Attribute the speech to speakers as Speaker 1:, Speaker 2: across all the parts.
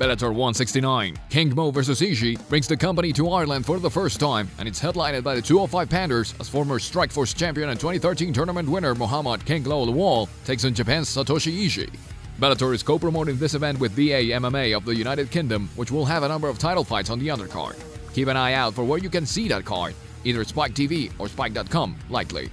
Speaker 1: Bellator 169, King Mo vs Ishii brings the company to Ireland for the first time, and it's headlined by the 205 pounders as former Strikeforce champion and 2013 tournament winner Muhammad King Mo Lawal takes on Japan's Satoshi Ishii. Bellator is co-promoting this event with BAMMA of the United Kingdom, which will have a number of title fights on the undercard. Keep an eye out for where you can see that card, either Spike TV or Spike.com, likely.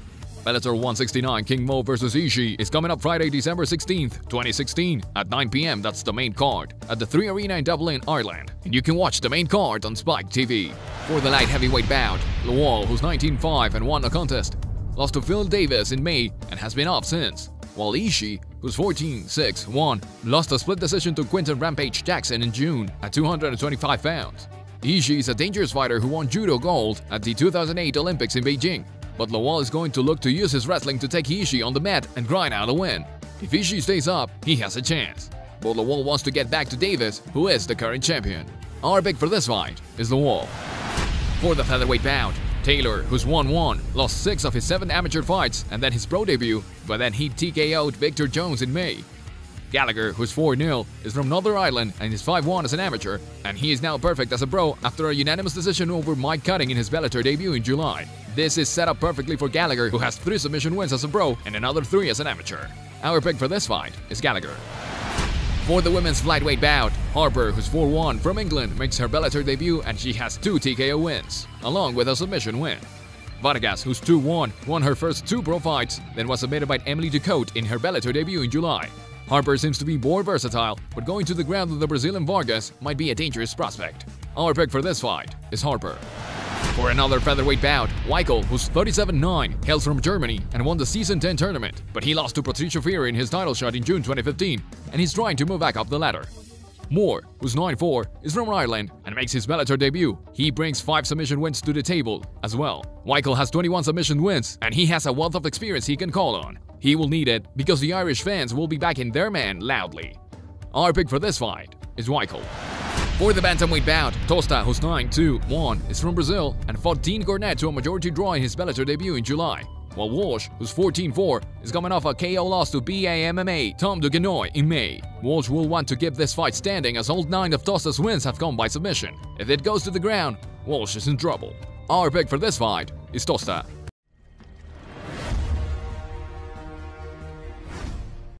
Speaker 1: Bellator 169 King Mo vs Ishii is coming up Friday, December 16th, 2016 at 9 p.m. That's the main card at the 3 Arena in Dublin, Ireland. And you can watch the main card on Spike TV. For the light heavyweight bout, Lawal, who's 19-5 and won a contest, lost to Phil Davis in May and has been off since, while Ishii, who's 14-6-1, lost a split decision to Quinton Rampage Jackson in June at 225 pounds. Ishii is a dangerous fighter who won judo gold at the 2008 Olympics in Beijing but Lawal is going to look to use his wrestling to take Ishii on the mat and grind out a win. If Ishii stays up, he has a chance. But Lawal wants to get back to Davis, who is the current champion. Our pick for this fight is Lawal. For the featherweight bout, Taylor, who's won one, lost six of his seven amateur fights and then his pro debut, but then he TKO'd Victor Jones in May. Gallagher, who's 4-0, is from Northern Ireland and is 5-1 as an amateur, and he is now perfect as a pro after a unanimous decision over Mike Cutting in his Bellator debut in July. This is set up perfectly for Gallagher, who has 3 submission wins as a pro and another 3 as an amateur. Our pick for this fight is Gallagher. For the women's flyweight bout, Harper, who's 4-1 from England, makes her Bellator debut and she has 2 TKO wins, along with a submission win. Vargas, who's 2-1, won her first two pro fights, then was submitted by Emily Ducote in her Bellator debut in July. Harper seems to be more versatile, but going to the ground with the Brazilian Vargas might be a dangerous prospect. Our pick for this fight is Harper. For another featherweight bout, Weichel, who's 37-9, hails from Germany and won the Season 10 tournament, but he lost to Patricio Freire in his title shot in June 2015, and he's trying to move back up the ladder. Moore, who's 9-4, is from Ireland and makes his Bellator debut. He brings 5 submission wins to the table as well. Weichel has 21 submission wins, and he has a wealth of experience he can call on. He will need it because the Irish fans will be backing their man loudly. Our pick for this fight is Weichel. For the bantamweight bout, Tosta, who's 9-2-1, is from Brazil and fought Dean Garnett to a majority draw in his Bellator debut in July. While Walsh, who's 14-4, is coming off a KO loss to BAMMA Tom Duquesnoy in May. Walsh will want to keep this fight standing as all 9 of Tosta's wins have come by submission. If it goes to the ground, Walsh is in trouble. Our pick for this fight is Tosta.